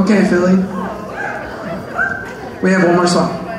Okay, Philly. We have one more song.